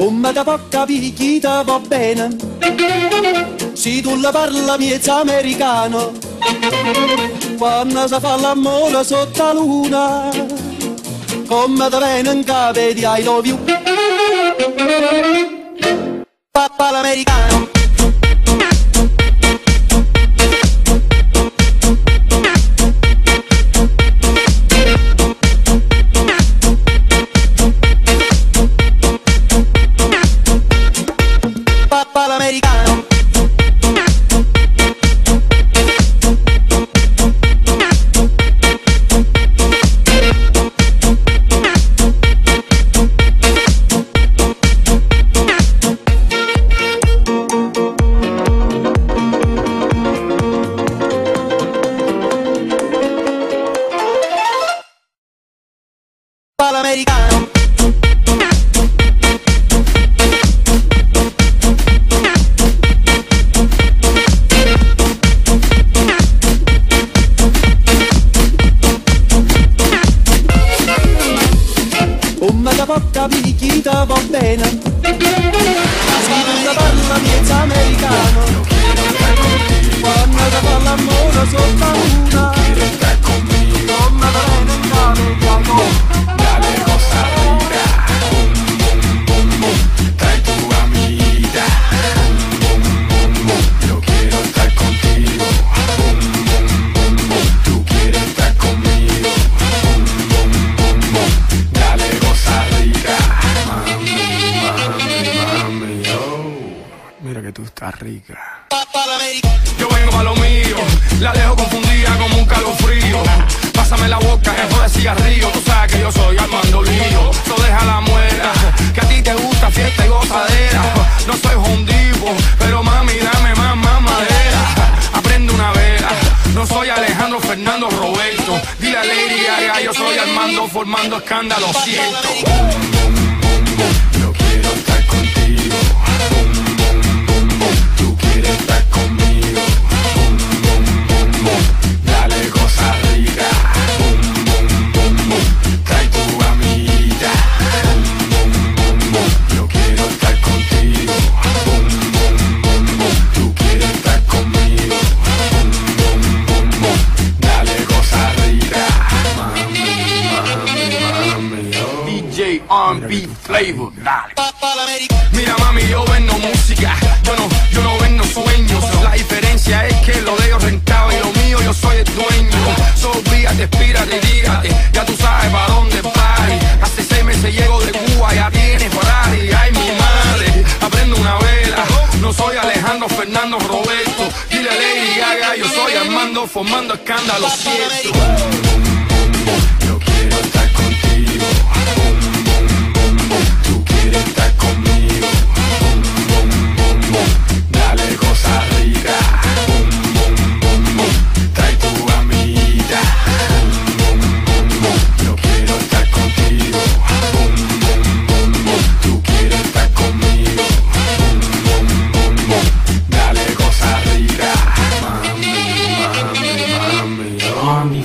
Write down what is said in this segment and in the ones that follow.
Come da porca picchita va bene, se tu la parla miezza americano, quando si fa l'amore sotto la luna, come da bene in capo di I love you. Papà l'americano. Fernando Roberto. Dile a Lady yo soy Armando formando escándalo, siento. Mira, mami, yo vendo música. Yo no, yo no vendo sueños. La diferencia es que lo de ellos rentaba y lo mío yo soy el dueño. Solo te espírate dígate. Ya tú sabes para dónde pari. Hace seis meses llego de Cuba, ya tienes Ferrari. Ay, mi madre, aprendo una vela. No soy Alejandro Fernando Roberto. Dile Lady Gaga, yo soy Armando, formando escándalo cierto.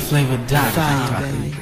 flavor diamond.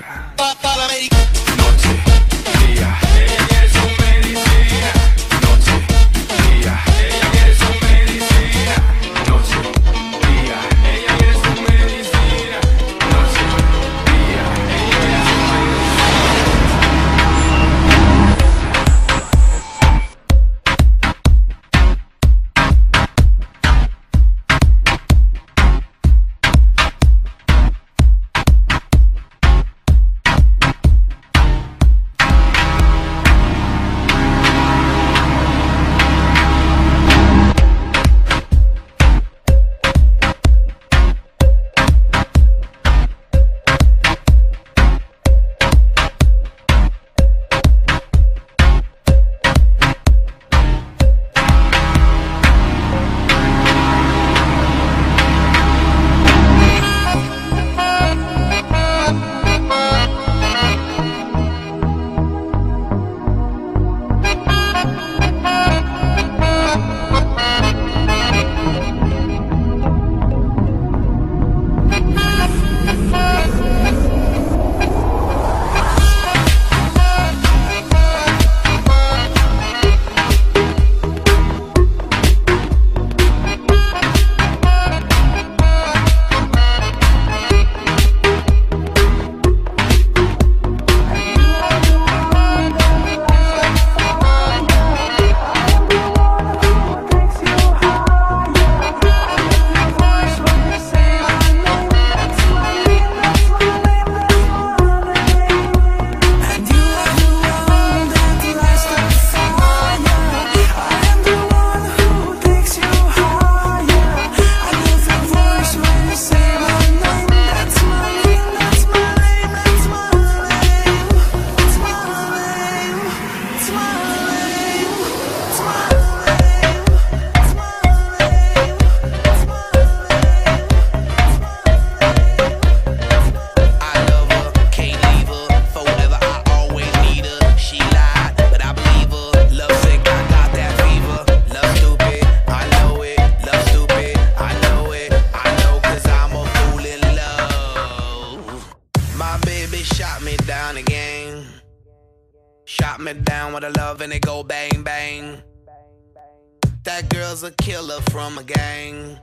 That girl's a killer from a gang.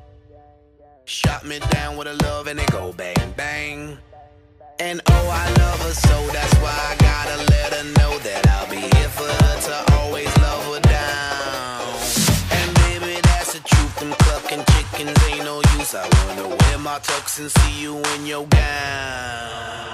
Shot me down with a love and it go bang bang. And oh, I love her, so that's why I gotta let her know that I'll be here for her to always love her down. And baby, that's the truth. Them clucking chickens ain't no use. I wanna wear my tux and see you in your gown.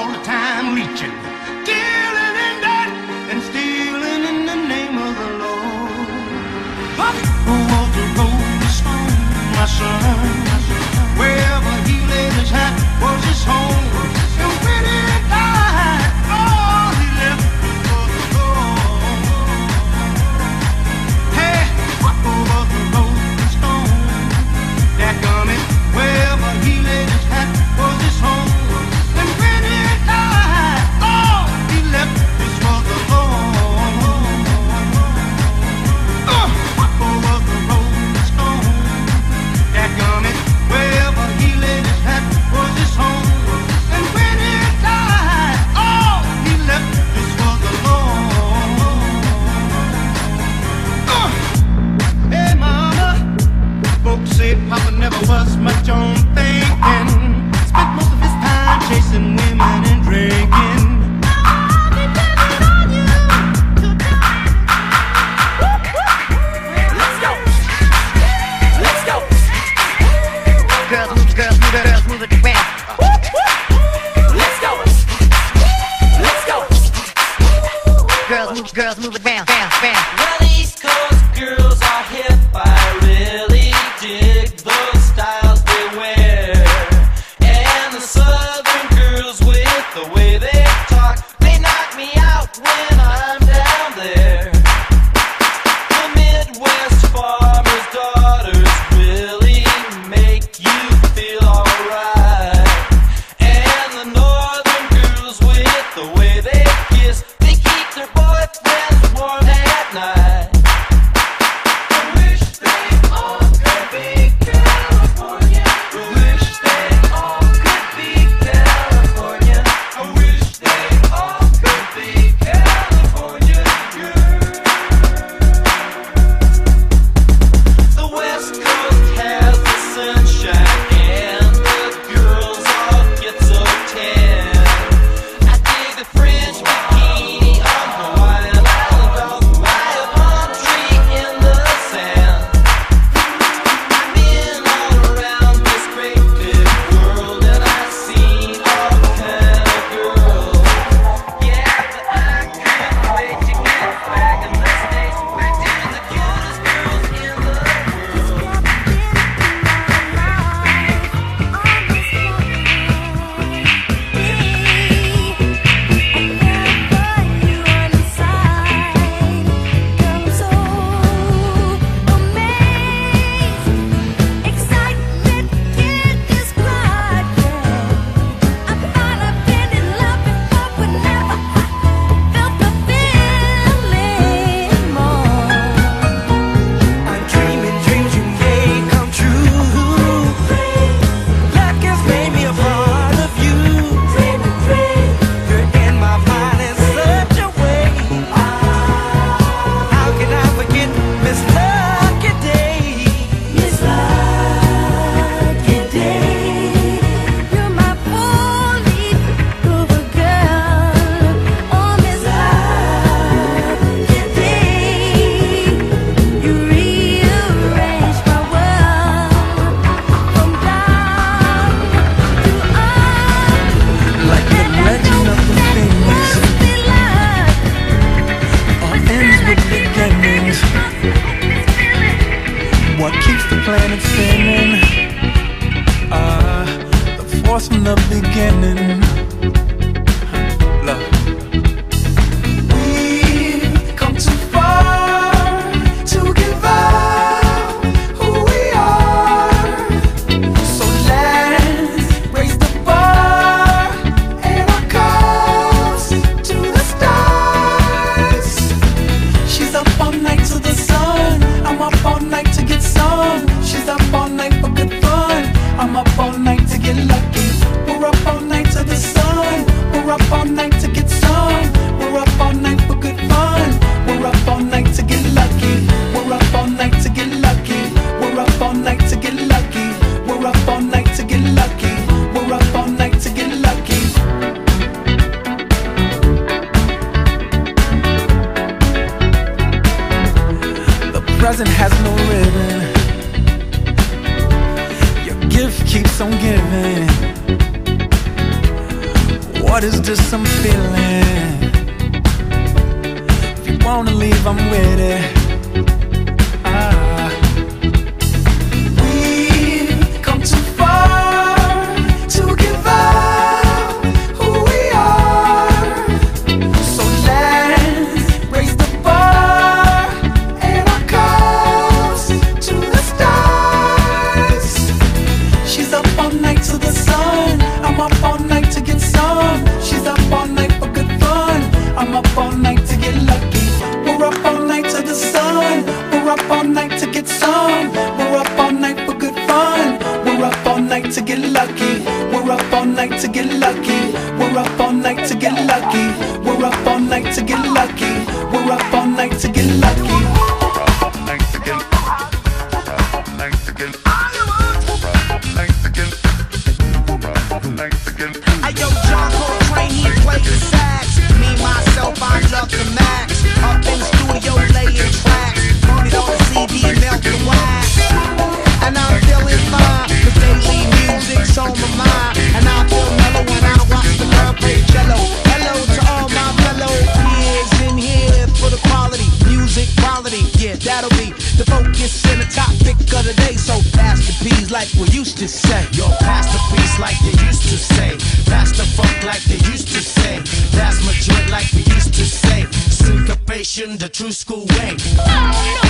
all the time leeching, killing and dead and stealing in the name of the Lord. But who was the rolling stone, my son? Wherever he laid his hat was his home. wanna leave, I'm with it. to get the true school way. Oh, no.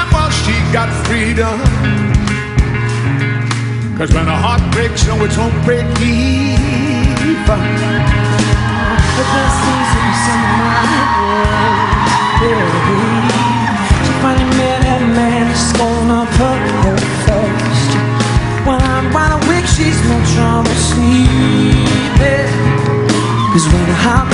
she got freedom. Cause when a heart breaks, no, it won't break even. The best things in summer She finally met a man who's gonna put her first. When I'm wide awake, she's no trouble sleeping. Cause when the heart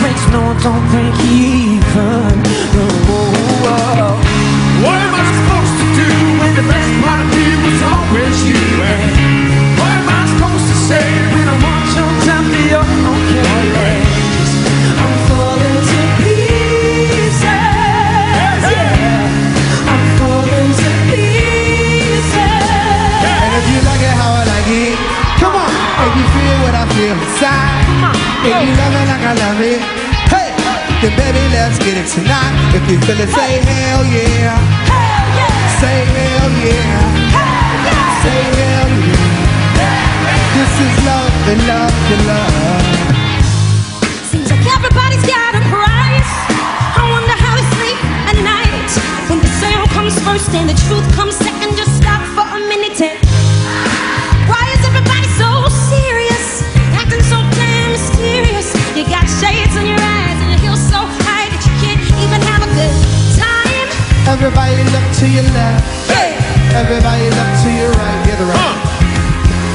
If you feel it, say hell yeah. Hell yeah. Say hell yeah. Hell yeah. Say hell yeah. This is love and love and love. Seems like everybody's got a price. I wonder how they sleep at night. When the sale comes first and the truth comes second, just stop for a minute and why is everybody so serious? Acting so damn mysterious. You got shades Everybody look to your left. Everybody look to your right. Get it right.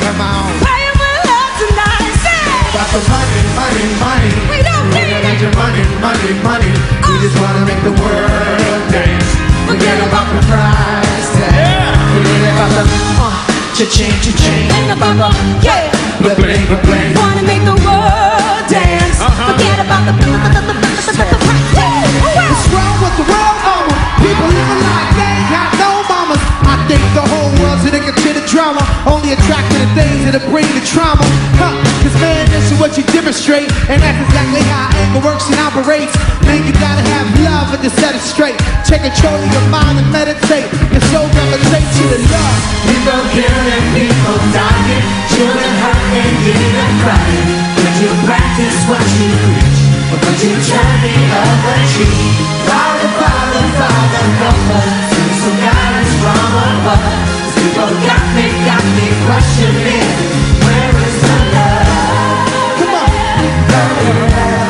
Come on. Playing with love tonight. Say, Got the money, money, money. we don't We're need it. your money, money, money. We just wanna make the world dance. Forget about the price tag. Forget about the uh, cha-ching, cha-ching. Ain't about the yeah. straight. And that's exactly how anger works and operates. Man, you gotta have love and to set it straight. Take control of your mind and meditate. Your soul gravitates to the love. People killing, people dying Children hurt and even crying Could you practice what you preach? Or could you turn the other cheek? Father, Father, Father, help us Send some guidance from above. People got me, got me questioning. Everybody